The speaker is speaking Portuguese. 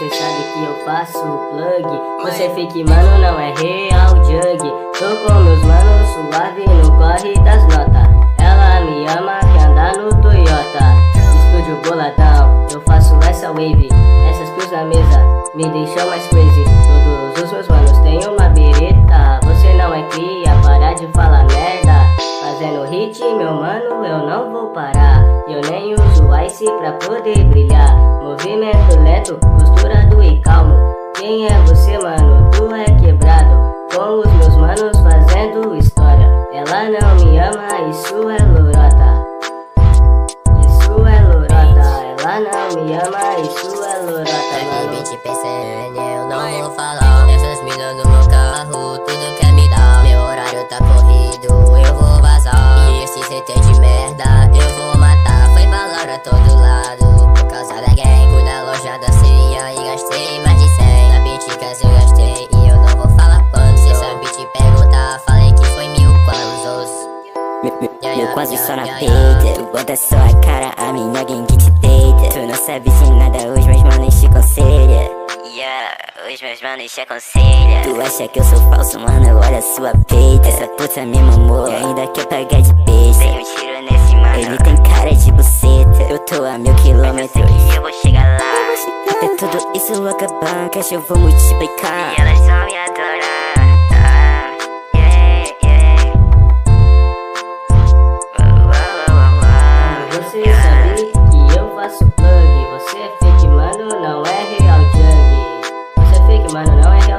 cê sabe que eu faço plug. Você fique mano, não é real jug. Tô com meus manos suave no corre das notas Ela me ama que anda no Toyota. Estúdio boladão, eu faço essa wave. Essas pills na mesa me deixam mais crazy. Todos os meus manos têm uma bereta Você não é cria, para de falar merda. Fazendo hit, meu mano, eu não vou parar. Eu nem ice pra poder brilhar. Movimento lento, posturado e calmo. Quem é você, mano? Tu é quebrado. Com os meus manos fazendo história. Ela não me ama, isso é lorota. Isso é lorota. Ela não me ama, isso é lorota, mano. 20 PCN, eu não vou falar Essas minas no meu carro, Fui na loja da ceia e gastei mais de 100 Na Bitcas eu gastei e eu não vou falar quando Cê sabe te perguntar, falei que foi mil quantos. Meu quase só na peita Tu bota só a cara, a minha gang te deita. Tu não sabe de nada, os meus manos te aconselha Yeah, os meus manos te aconselha Tu acha que eu sou falso, mano, olha sua peita. Essa puta me mamou e ainda quer pagar de besta. Tem um tiro nesse mano. Ele tem cara de buceta. Eu tô a mil quilômetros podcast eu vou multiplicar. E elas vão me adorar. Você sabe que eu faço plug. Você é fake, mano, não é real jug. Você é fake, mano, não é real